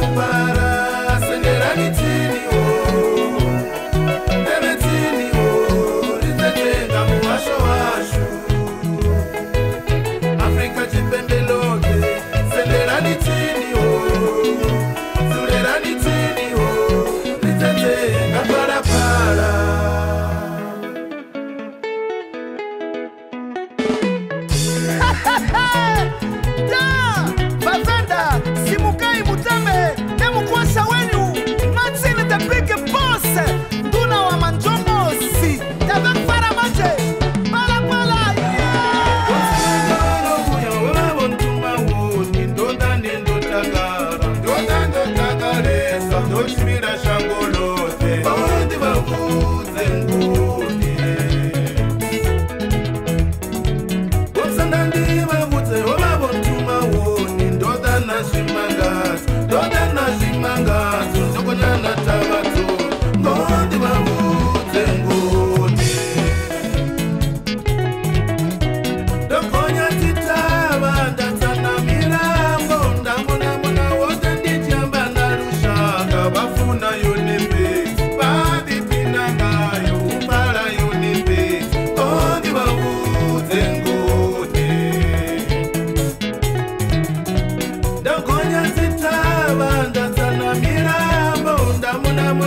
mupara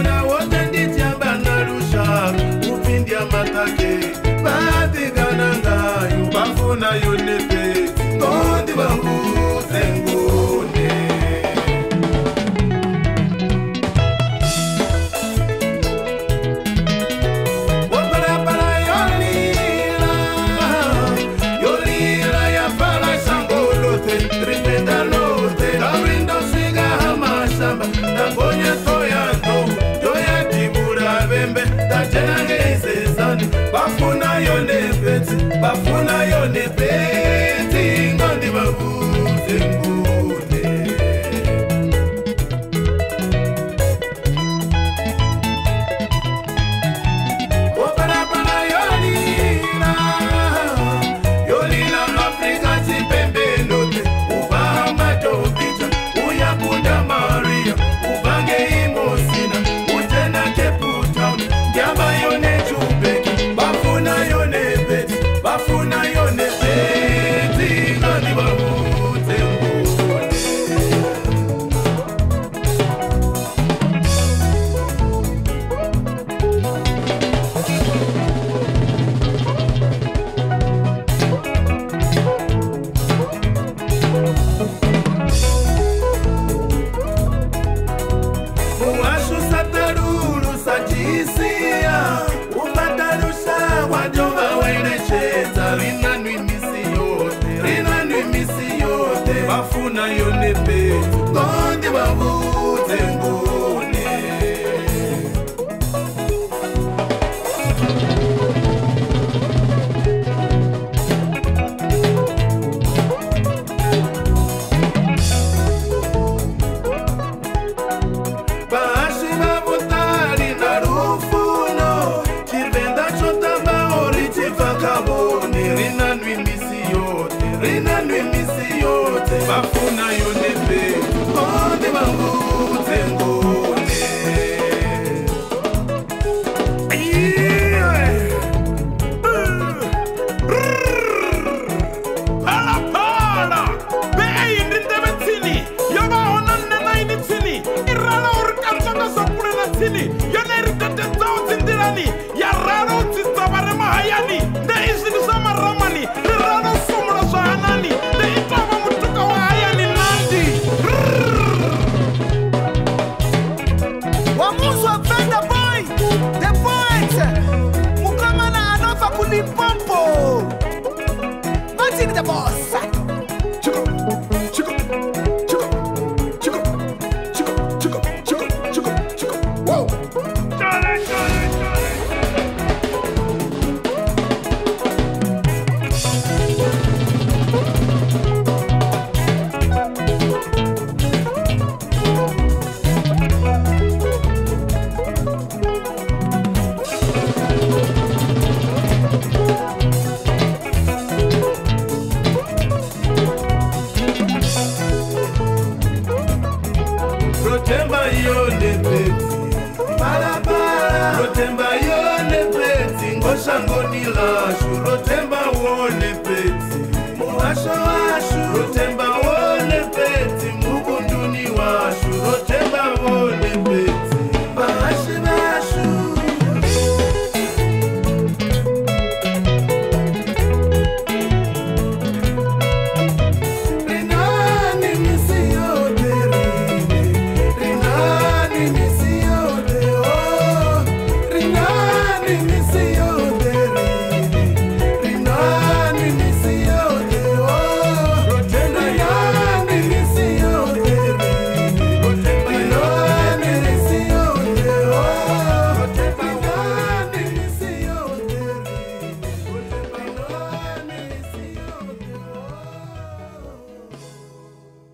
na rushaka vafuna yonepe ngondi you need me. Oh. one boy. nothing by